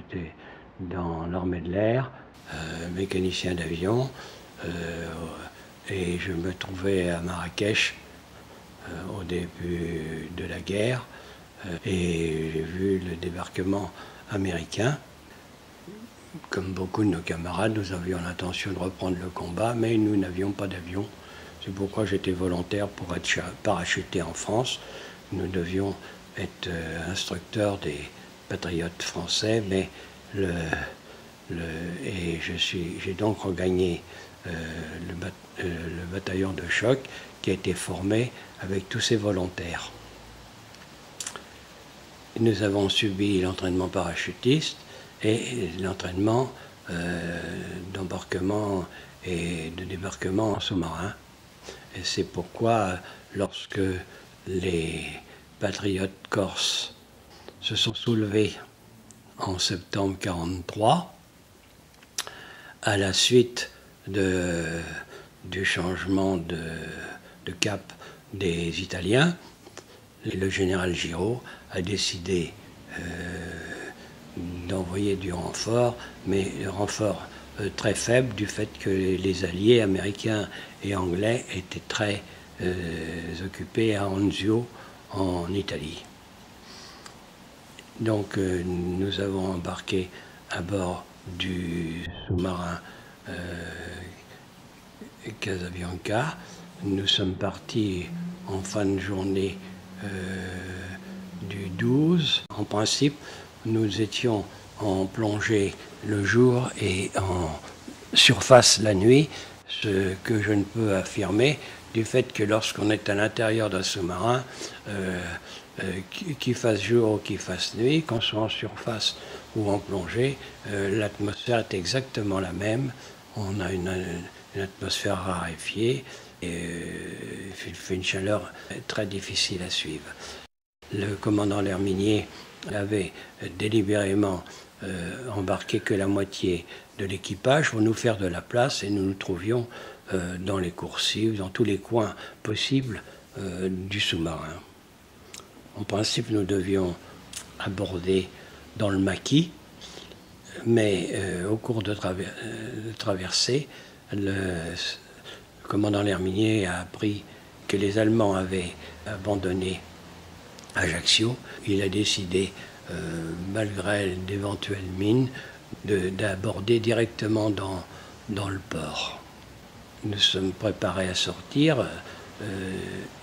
j'étais dans l'armée de l'air, mécanicien d'avion, et je me trouvais à Marrakech au début de la guerre, et j'ai vu le débarquement américain. Comme beaucoup de nos camarades, nous avions l'intention de reprendre le combat, mais nous n'avions pas d'avion. C'est pourquoi j'étais volontaire pour être parachuté en France. Nous devions être euh, instructeurs des patriotes français, mais le, le, et j'ai donc regagné euh, le, euh, le bataillon de choc qui a été formé avec tous ces volontaires. Nous avons subi l'entraînement parachutiste et l'entraînement d'embarquement et de débarquement en sous-marin. Et c'est pourquoi, lorsque les patriotes corses se sont soulevés en septembre 1943, à la suite du changement de, cap des Italiens, le général Giraud a décidé euh, d'envoyer du renfort, mais renfort euh, très faible du fait que les alliés américains et anglais étaient très euh, occupés à Anzio en Italie. Donc euh, nous avons embarqué à bord du sous-marin Casabianca. Nous sommes partis en fin de journée du 12. En principe, nous étions en plongée le jour et en surface la nuit, ce que je ne peux affirmer du fait que lorsqu'on est à l'intérieur d'un sous-marin, euh, euh, qu'il fasse jour ou qu'il fasse nuit, qu'on soit en surface ou en plongée, euh, l'atmosphère est exactement la même. On a une, atmosphère raréfiée et il fait une chaleur très difficile à suivre. Le commandant L'Herminier avait délibérément euh, embarqué que la moitié de l'équipage pour nous faire de la place et nous nous trouvions euh, dans les coursives, dans tous les coins possibles euh, du sous-marin. En principe, nous devions aborder dans le maquis, mais au cours de, de traversée, le commandant L'Herminier a appris que les Allemands avaient abandonné Ajaccio. Il a décidé euh, malgré d'éventuelles mines, d'aborder directement dans, dans le port. Nous sommes préparés à sortir euh,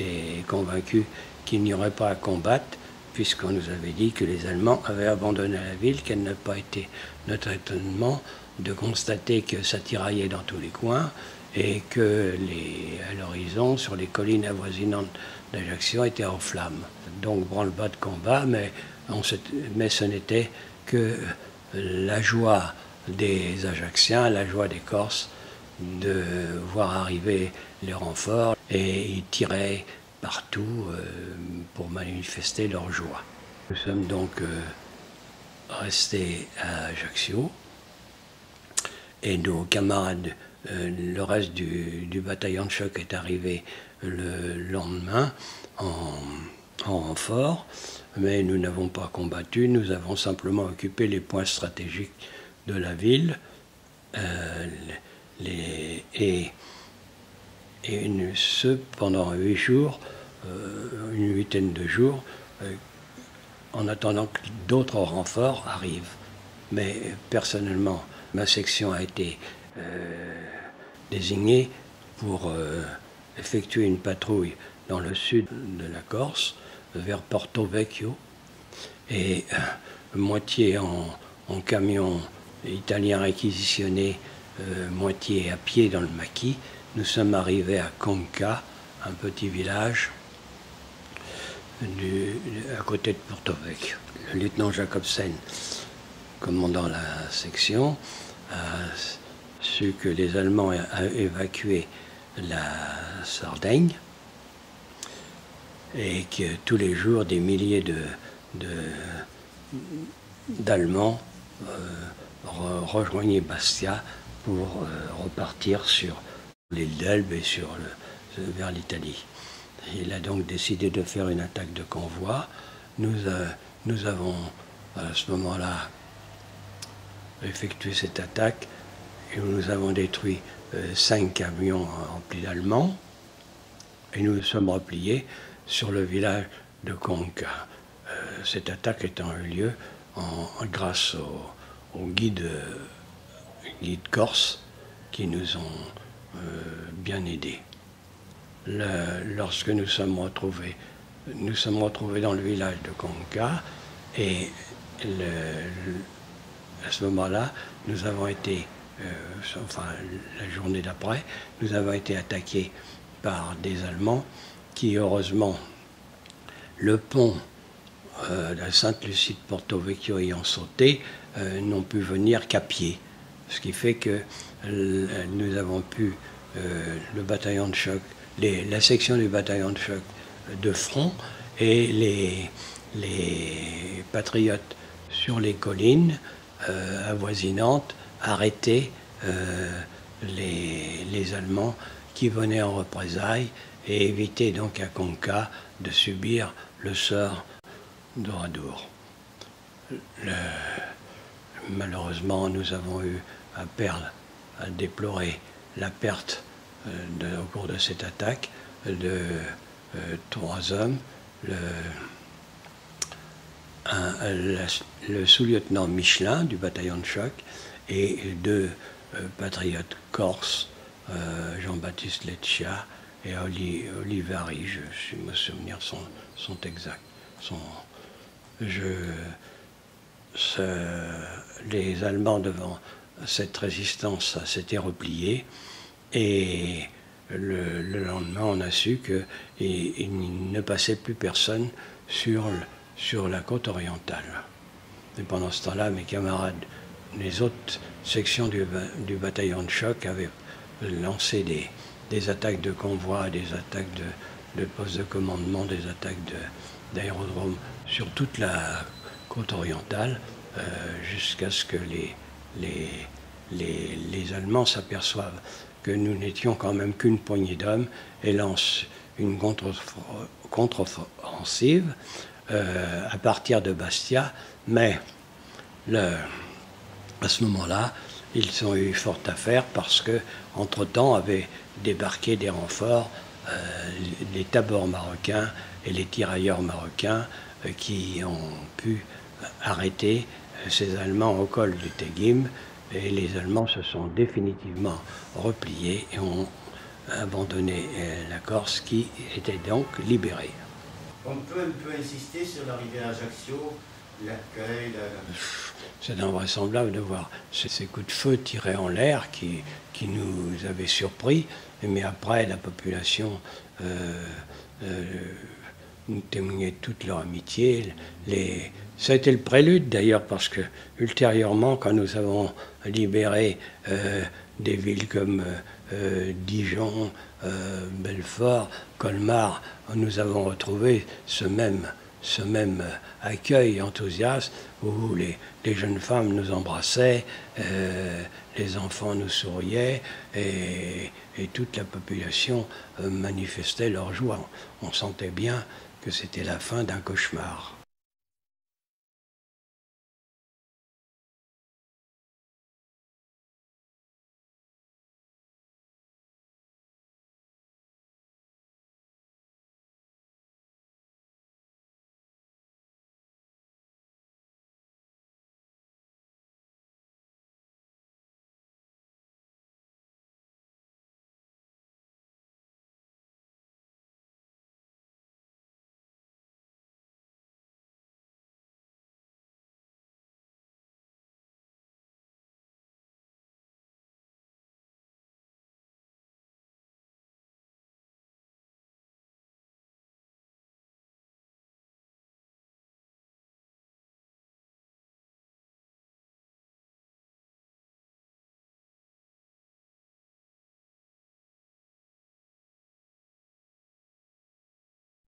et convaincus qu'il n'y aurait pas à combattre, puisqu'on nous avait dit que les Allemands avaient abandonné la ville, qu'elle n'a pas été notre étonnement de constater que ça tiraillait dans tous les coins et que les, à l'horizon, sur les collines avoisinantes d'Ajaccio, étaient en flammes. Donc branle-bas de combat, mais mais ce n'était que la joie des Ajacciens, la joie des Corses de voir arriver les renforts et ils tiraient partout euh, pour manifester leur joie. Nous sommes donc euh, restés à Ajaccio et nos camarades, euh, le reste du, bataillon de choc est arrivé le lendemain en, en renfort mais nous n'avons pas combattu, nous avons simplement occupé les points stratégiques de la ville les, et, et ce pendant huit jours, euh, une huitaine de jours, euh, en attendant que d'autres renforts arrivent. Mais personnellement, ma section a été désignée pour effectuer une patrouille dans le sud de la Corse vers Porto Vecchio et euh, moitié en, camion italien réquisitionné, euh, moitié à pied dans le maquis. Nous sommes arrivés à Conca, un petit village à côté de Porto Vecchio. Le lieutenant Jacobsen, commandant la section, a su que les Allemands avaient évacué la Sardaigne et que tous les jours des milliers d'Allemands euh, rejoignaient Bastia pour euh, repartir sur l'île d'Elbe et sur vers l'Italie. Il a donc décidé de faire une attaque de convoi. Nous, euh, avons à ce moment-là effectué cette attaque et nous avons détruit cinq camions remplis d'Allemands et nous nous sommes repliés sur le village de Konka. cette attaque étant eu lieu en, grâce aux, guides, guides corses qui nous ont bien aidés lorsque nous sommes retrouvés, nous sommes retrouvés dans le village de Konka et à ce moment-là, nous avons été, euh, enfin la journée d'après, nous avons été attaqués par des Allemands qui, heureusement, le pont euh, de Sainte-Lucie de Porto Vecchio ayant sauté, euh, n'ont pu venir qu'à pied. Ce qui fait que nous avons pu, le bataillon de choc, la section du bataillon de choc de front et les, les patriotes sur les collines euh, avoisinantes euh, les, les, Allemands qui venaient en représailles et évitaient donc à Conca de subir le sort d'Oradour. Malheureusement, nous avons eu à perdre, à déplorer la perte euh, au cours de cette attaque de euh, trois hommes, le, le sous-lieutenant Michelin du bataillon de choc et deux euh, patriotes corses, Jean-Baptiste Leccia et Olivari, je, si me souvenir sont, sont exacts. Sont, je, les Allemands devant cette résistance s'étaient repliés et le, lendemain, on a su qu'il ne passait plus personne sur, sur la côte orientale. Et pendant ce temps-là, mes camarades, les autres sections du, bataillon de choc avaient lancé des, des attaques de convois, des attaques de, de postes de commandement, des attaques d'aérodromes sur toute la côte orientale, euh, jusqu'à ce que les, les, Allemands s'aperçoivent que nous n'étions quand même qu'une poignée d'hommes et lance une contre-offensive euh, à partir de Bastia, mais à ce moment-là, ils ont eu fort à faire parce que, entre-temps, avaient débarqué des renforts, euh, les tabors marocains et les tirailleurs marocains euh, qui ont pu arrêter ces Allemands au col du Tegim et les Allemands se sont définitivement repliés et ont abandonné euh, la Corse qui était donc libérée. On peut un peu insister sur l'arrivée à Ajaccio, l'accueil, C'est invraisemblable de voir ces coups de feu tirés en l'air qui, qui nous avaient surpris, mais après la population euh, euh, nous témoignait toute leur amitié. Ça a été le prélude d'ailleurs parce que ultérieurement, quand nous avons libéré euh, des villes comme euh, euh, Dijon, Belfort, Colmar, nous avons retrouvé ce même, ce même accueil enthousiaste où les, jeunes femmes nous embrassaient, les enfants nous souriaient et toute la population manifestait leur joie. On sentait bien que c'était la fin d'un cauchemar.